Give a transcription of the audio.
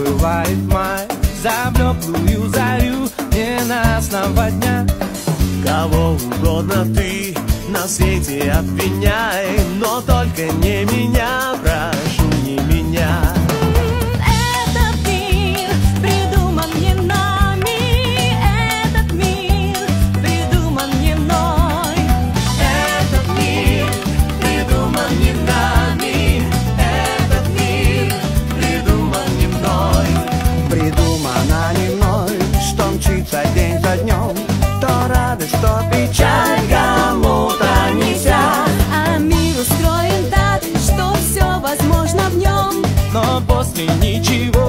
бывает май За блеклую зарю ненастного дня. Кого угодно ты на свете обвиняй Но только не меня, день за днем То радость, то печаль кому-то нельзя А мир устроен так, что все возможно в нем. Но после ничего